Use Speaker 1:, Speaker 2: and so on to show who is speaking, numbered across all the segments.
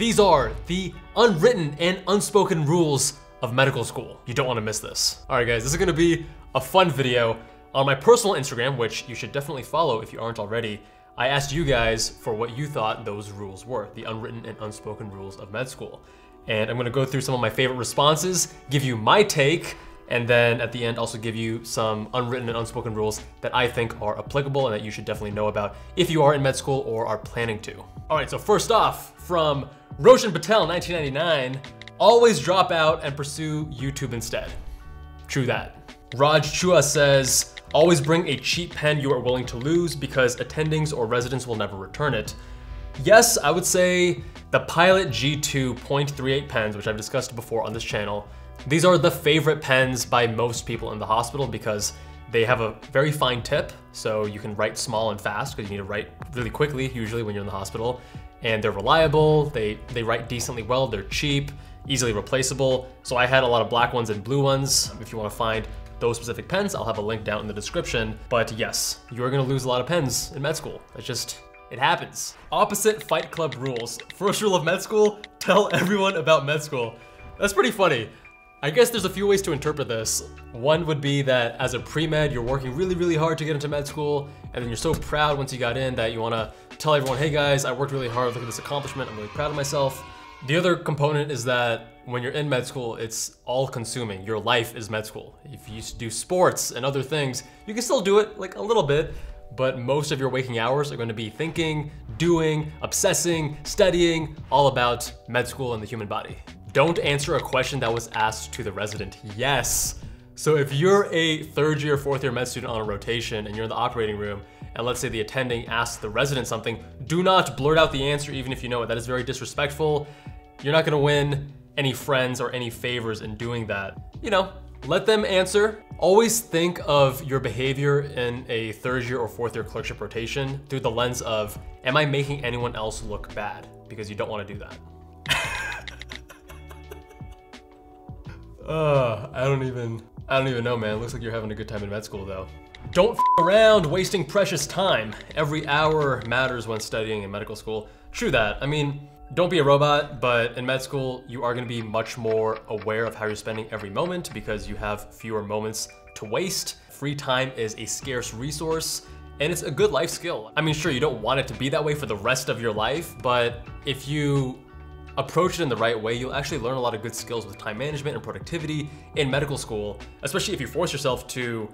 Speaker 1: These are the unwritten and unspoken rules of medical school. You don't want to miss this. All right, guys, this is gonna be a fun video. On my personal Instagram, which you should definitely follow if you aren't already, I asked you guys for what you thought those rules were, the unwritten and unspoken rules of med school. And I'm gonna go through some of my favorite responses, give you my take, and then at the end also give you some unwritten and unspoken rules that I think are applicable and that you should definitely know about if you are in med school or are planning to. All right, so first off, from Roshan Patel, 1999, always drop out and pursue YouTube instead. True that. Raj Chua says, always bring a cheap pen you are willing to lose because attendings or residents will never return it. Yes, I would say the Pilot G2 .38 pens, which I've discussed before on this channel, these are the favorite pens by most people in the hospital because they have a very fine tip, so you can write small and fast because you need to write really quickly, usually when you're in the hospital. And they're reliable, they, they write decently well, they're cheap, easily replaceable. So I had a lot of black ones and blue ones. If you wanna find those specific pens, I'll have a link down in the description. But yes, you're gonna lose a lot of pens in med school. It's just, it happens. Opposite Fight Club rules. First rule of med school, tell everyone about med school. That's pretty funny. I guess there's a few ways to interpret this. One would be that as a pre-med, you're working really, really hard to get into med school, and then you're so proud once you got in that you wanna tell everyone, hey guys, I worked really hard, look at this accomplishment, I'm really proud of myself. The other component is that when you're in med school, it's all consuming. Your life is med school. If you used to do sports and other things, you can still do it like a little bit, but most of your waking hours are gonna be thinking, doing, obsessing, studying, all about med school and the human body. Don't answer a question that was asked to the resident. Yes. So if you're a third year, fourth year med student on a rotation and you're in the operating room, and let's say the attending asks the resident something, do not blurt out the answer even if you know it. That is very disrespectful. You're not gonna win any friends or any favors in doing that. You know, let them answer. Always think of your behavior in a third year or fourth year clerkship rotation through the lens of, am I making anyone else look bad? Because you don't wanna do that. Uh, I don't even, I don't even know, man. Looks like you're having a good time in med school, though. Don't around wasting precious time. Every hour matters when studying in medical school. True that. I mean, don't be a robot, but in med school, you are gonna be much more aware of how you're spending every moment because you have fewer moments to waste. Free time is a scarce resource, and it's a good life skill. I mean, sure, you don't want it to be that way for the rest of your life, but if you approach it in the right way, you'll actually learn a lot of good skills with time management and productivity in medical school, especially if you force yourself to,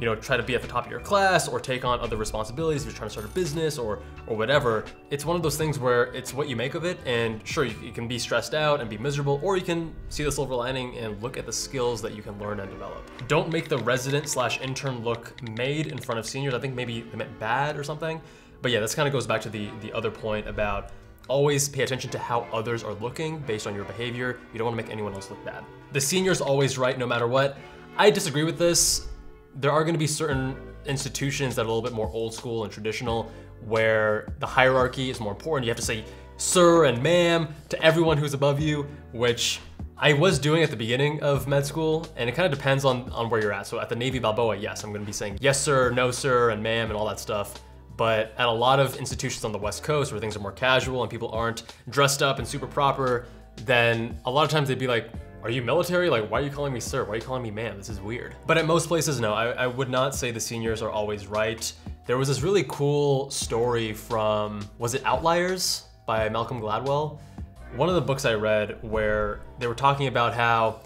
Speaker 1: you know, try to be at the top of your class or take on other responsibilities if you're trying to start a business or or whatever. It's one of those things where it's what you make of it, and sure, you, you can be stressed out and be miserable, or you can see the silver lining and look at the skills that you can learn and develop. Don't make the resident slash intern look made in front of seniors. I think maybe they meant bad or something. But yeah, this kind of goes back to the the other point about Always pay attention to how others are looking based on your behavior. You don't wanna make anyone else look bad. The senior's always right no matter what. I disagree with this. There are gonna be certain institutions that are a little bit more old school and traditional where the hierarchy is more important. You have to say sir and ma'am to everyone who's above you, which I was doing at the beginning of med school, and it kind of depends on, on where you're at. So at the Navy Balboa, yes, I'm gonna be saying yes sir, no sir, and ma'am, and all that stuff. But at a lot of institutions on the West Coast where things are more casual and people aren't dressed up and super proper, then a lot of times they'd be like, are you military? Like, why are you calling me sir? Why are you calling me ma'am? This is weird. But at most places, no, I, I would not say the seniors are always right. There was this really cool story from, was it Outliers by Malcolm Gladwell? One of the books I read where they were talking about how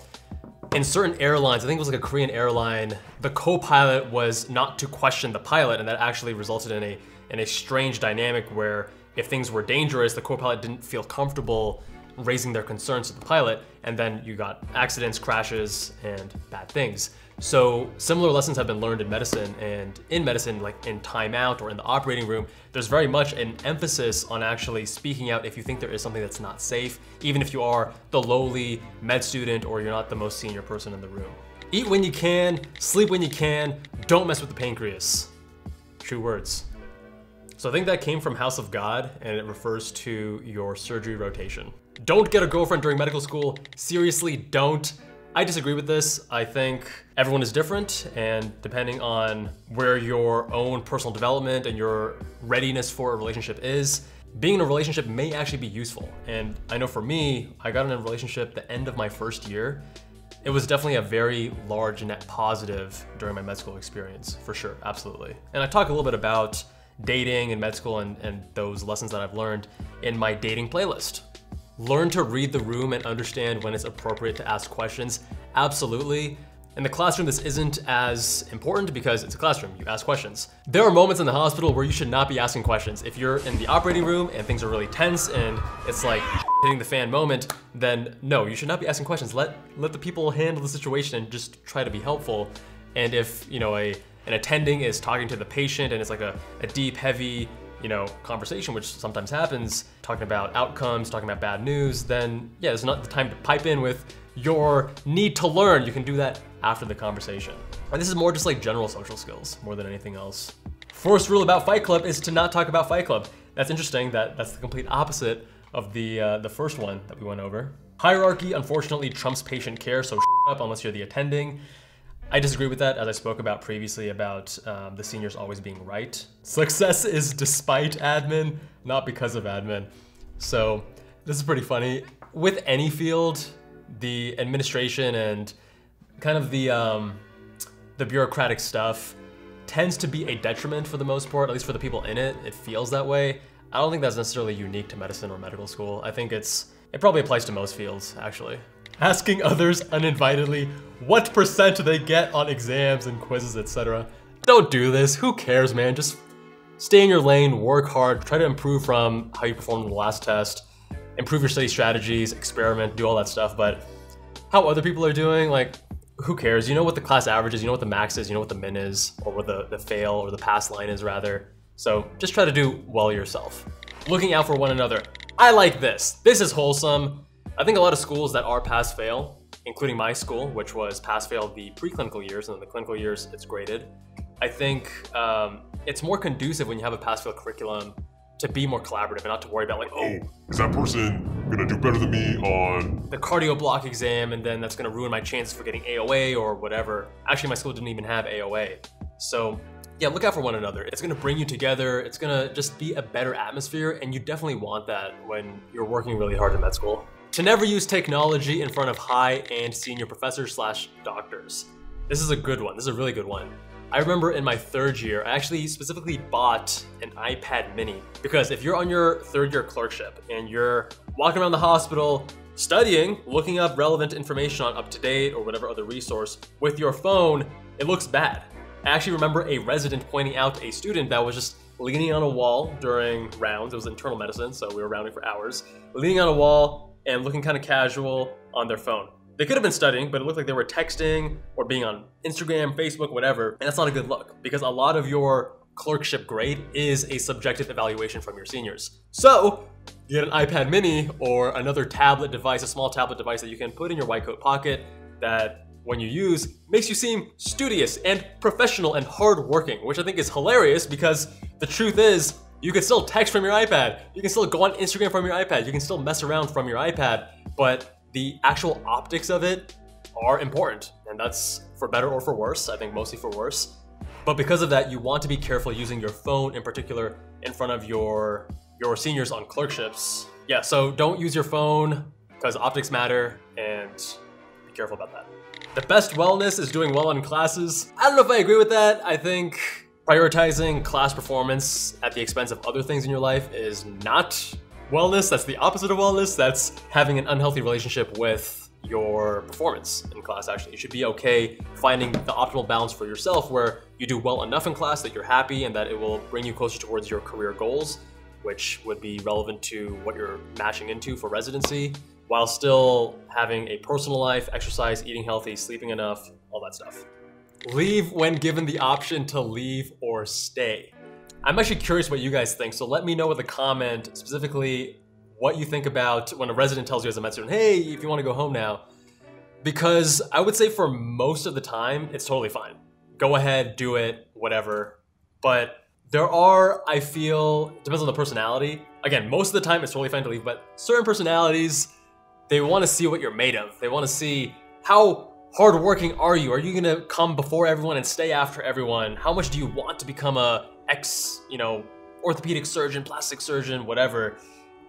Speaker 1: in certain airlines, I think it was like a Korean airline, the co-pilot was not to question the pilot, and that actually resulted in a in a strange dynamic where if things were dangerous, the co-pilot didn't feel comfortable raising their concerns to the pilot, and then you got accidents, crashes, and bad things. So similar lessons have been learned in medicine and in medicine, like in timeout or in the operating room, there's very much an emphasis on actually speaking out if you think there is something that's not safe, even if you are the lowly med student or you're not the most senior person in the room. Eat when you can, sleep when you can, don't mess with the pancreas. True words. So I think that came from House of God and it refers to your surgery rotation. Don't get a girlfriend during medical school. Seriously, don't. I disagree with this. I think everyone is different, and depending on where your own personal development and your readiness for a relationship is, being in a relationship may actually be useful. And I know for me, I got in a relationship the end of my first year. It was definitely a very large net positive during my med school experience, for sure, absolutely. And I talk a little bit about dating in med school and, and those lessons that I've learned in my dating playlist. Learn to read the room and understand when it's appropriate to ask questions. Absolutely. In the classroom, this isn't as important because it's a classroom, you ask questions. There are moments in the hospital where you should not be asking questions. If you're in the operating room and things are really tense and it's like hitting the fan moment, then no, you should not be asking questions. Let, let the people handle the situation and just try to be helpful. And if, you know, a, an attending is talking to the patient and it's like a, a deep, heavy, you know, conversation, which sometimes happens, talking about outcomes, talking about bad news, then yeah, it's not the time to pipe in with your need to learn. You can do that after the conversation. And this is more just like general social skills more than anything else. First rule about Fight Club is to not talk about Fight Club. That's interesting that that's the complete opposite of the, uh, the first one that we went over. Hierarchy unfortunately trumps patient care, so up unless you're the attending. I disagree with that, as I spoke about previously about um, the seniors always being right. Success is despite admin, not because of admin. So this is pretty funny. With any field, the administration and kind of the um, the bureaucratic stuff tends to be a detriment for the most part, at least for the people in it. It feels that way. I don't think that's necessarily unique to medicine or medical school. I think it's it probably applies to most fields, actually. Asking others uninvitedly what percent they get on exams and quizzes, etc. Don't do this. Who cares, man? Just stay in your lane, work hard, try to improve from how you performed in the last test, improve your study strategies, experiment, do all that stuff. But how other people are doing, like, who cares? You know what the class average is, you know what the max is, you know what the min is, or what the, the fail or the pass line is rather. So just try to do well yourself. Looking out for one another. I like this. This is wholesome. I think a lot of schools that are pass fail, including my school, which was pass fail the preclinical years, and then the clinical years it's graded. I think um, it's more conducive when you have a pass fail curriculum to be more collaborative and not to worry about like, oh,
Speaker 2: is that person gonna do better than me on
Speaker 1: the cardio block exam and then that's gonna ruin my chances for getting AOA or whatever. Actually, my school didn't even have AOA. So yeah, look out for one another. It's gonna bring you together. It's gonna just be a better atmosphere and you definitely want that when you're working really hard in med school. To never use technology in front of high and senior professors slash doctors. This is a good one. This is a really good one. I remember in my third year, I actually specifically bought an iPad mini because if you're on your third year clerkship and you're walking around the hospital studying, looking up relevant information on UpToDate or whatever other resource with your phone, it looks bad. I actually remember a resident pointing out a student that was just leaning on a wall during rounds. It was internal medicine, so we were rounding for hours. Leaning on a wall and looking kind of casual on their phone. They could have been studying, but it looked like they were texting or being on Instagram, Facebook, whatever, and that's not a good look because a lot of your clerkship grade is a subjective evaluation from your seniors. So, you get an iPad mini or another tablet device, a small tablet device that you can put in your white coat pocket that when you use makes you seem studious and professional and hardworking, which I think is hilarious because the truth is you can still text from your iPad. You can still go on Instagram from your iPad. You can still mess around from your iPad, but the actual optics of it are important, and that's for better or for worse. I think mostly for worse. But because of that, you want to be careful using your phone in particular in front of your your seniors on clerkships. Yeah, so don't use your phone because optics matter and be careful about that. The best wellness is doing well in classes. I don't know if I agree with that. I think prioritizing class performance at the expense of other things in your life is not Wellness, that's the opposite of wellness. That's having an unhealthy relationship with your performance in class, actually. You should be okay finding the optimal balance for yourself where you do well enough in class that you're happy and that it will bring you closer towards your career goals, which would be relevant to what you're matching into for residency, while still having a personal life, exercise, eating healthy, sleeping enough, all that stuff. Leave when given the option to leave or stay. I'm actually curious what you guys think, so let me know with a comment specifically what you think about when a resident tells you as a med student, hey, if you want to go home now. Because I would say for most of the time, it's totally fine. Go ahead, do it, whatever. But there are, I feel, depends on the personality. Again, most of the time it's totally fine to leave, but certain personalities, they want to see what you're made of. They want to see how hardworking are you? Are you gonna come before everyone and stay after everyone? How much do you want to become a ex, you know, orthopedic surgeon, plastic surgeon, whatever.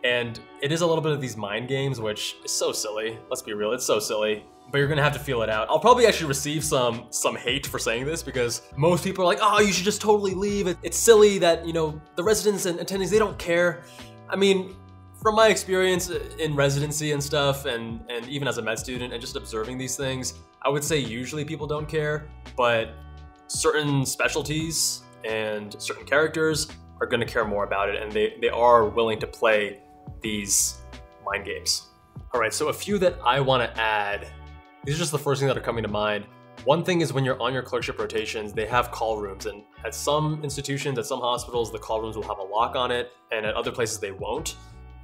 Speaker 1: And it is a little bit of these mind games, which is so silly. Let's be real, it's so silly. But you're gonna have to feel it out. I'll probably actually receive some some hate for saying this because most people are like, oh, you should just totally leave. It's silly that, you know, the residents and attendees, they don't care. I mean, from my experience in residency and stuff, and, and even as a med student and just observing these things, I would say usually people don't care, but certain specialties and certain characters are gonna care more about it and they, they are willing to play these mind games. All right, so a few that I wanna add, these are just the first things that are coming to mind. One thing is when you're on your clerkship rotations, they have call rooms, and at some institutions, at some hospitals, the call rooms will have a lock on it, and at other places they won't.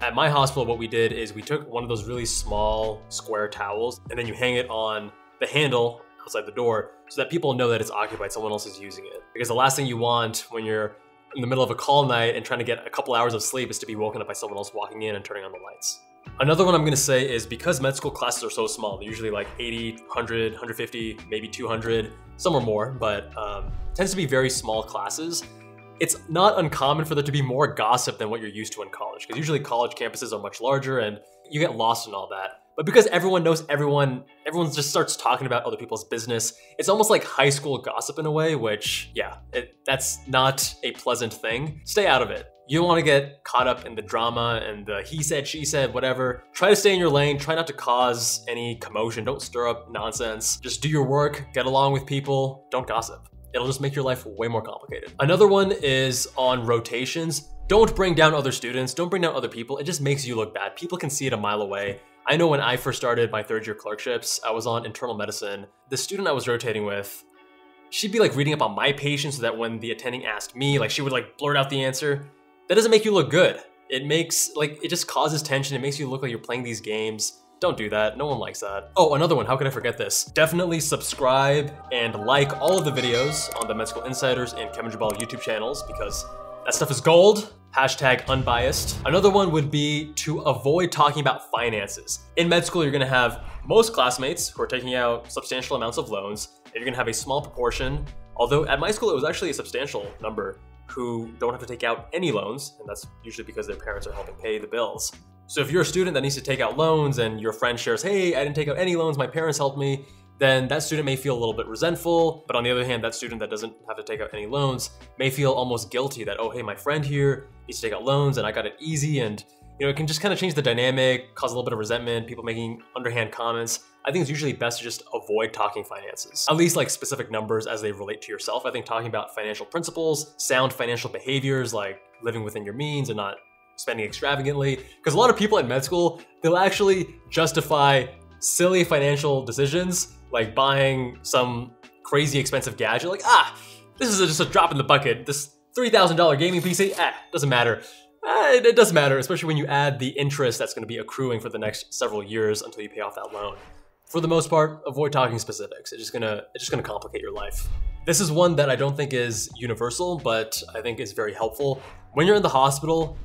Speaker 1: At my hospital, what we did is we took one of those really small square towels, and then you hang it on the handle outside the door so that people know that it's occupied, someone else is using it. Because the last thing you want when you're in the middle of a call night and trying to get a couple hours of sleep is to be woken up by someone else walking in and turning on the lights. Another one I'm gonna say is because med school classes are so small, they're usually like 80, 100, 150, maybe 200, some are more, but um, tends to be very small classes. It's not uncommon for there to be more gossip than what you're used to in college, because usually college campuses are much larger and you get lost in all that. But because everyone knows everyone, everyone just starts talking about other people's business. It's almost like high school gossip in a way, which, yeah, it, that's not a pleasant thing. Stay out of it. You don't want to get caught up in the drama and the he said, she said, whatever. Try to stay in your lane. Try not to cause any commotion. Don't stir up nonsense. Just do your work, get along with people, don't gossip. It'll just make your life way more complicated. Another one is on rotations. Don't bring down other students. Don't bring down other people. It just makes you look bad. People can see it a mile away. I know when I first started my third year clerkships, I was on internal medicine. The student I was rotating with, she'd be like reading up on my patient so that when the attending asked me, like she would like blurt out the answer. That doesn't make you look good. It makes, like, it just causes tension. It makes you look like you're playing these games. Don't do that. No one likes that. Oh, another one. How could I forget this? Definitely subscribe and like all of the videos on the Med School Insiders and Kevin Jubbal YouTube channels because that stuff is gold. Hashtag unbiased. Another one would be to avoid talking about finances. In med school, you're gonna have most classmates who are taking out substantial amounts of loans, and you're gonna have a small proportion, although at my school it was actually a substantial number, who don't have to take out any loans, and that's usually because their parents are helping pay the bills. So if you're a student that needs to take out loans and your friend shares, hey, I didn't take out any loans, my parents helped me, then that student may feel a little bit resentful. But on the other hand, that student that doesn't have to take out any loans may feel almost guilty that, oh, hey, my friend here needs to take out loans and I got it easy. And, you know, it can just kind of change the dynamic, cause a little bit of resentment, people making underhand comments. I think it's usually best to just avoid talking finances, at least like specific numbers as they relate to yourself. I think talking about financial principles, sound financial behaviors like living within your means and not spending extravagantly. Because a lot of people at med school, they'll actually justify silly financial decisions like buying some crazy expensive gadget, like, ah, this is just a drop in the bucket. This $3,000 gaming PC, ah, doesn't matter. It, it doesn't matter, especially when you add the interest that's gonna be accruing for the next several years until you pay off that loan. For the most part, avoid talking specifics. It's just gonna, it's just gonna complicate your life. This is one that I don't think is universal, but I think is very helpful. When you're in the hospital,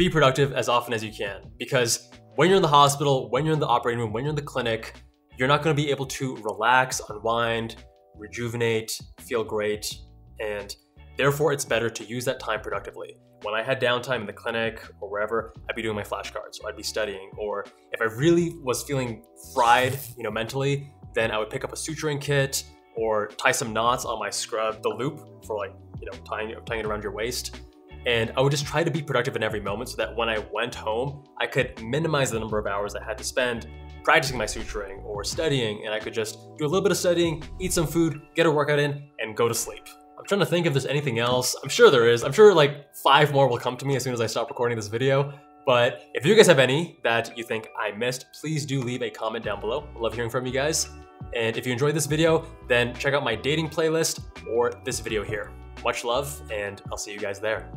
Speaker 1: be productive as often as you can because when you're in the hospital, when you're in the operating room, when you're in the clinic, you're not going to be able to relax, unwind, rejuvenate, feel great, and therefore it's better to use that time productively. When I had downtime in the clinic or wherever, I'd be doing my flashcards or I'd be studying. Or if I really was feeling fried, you know, mentally, then I would pick up a suturing kit or tie some knots on my scrub, the loop for like, you know, tying, tying it around your waist. And I would just try to be productive in every moment so that when I went home, I could minimize the number of hours I had to spend practicing my suturing or studying, and I could just do a little bit of studying, eat some food, get a workout in, and go to sleep. I'm trying to think if there's anything else. I'm sure there is. I'm sure like five more will come to me as soon as I stop recording this video. But if you guys have any that you think I missed, please do leave a comment down below. I love hearing from you guys. And if you enjoyed this video, then check out my dating playlist or this video here. Much love, and I'll see you guys there.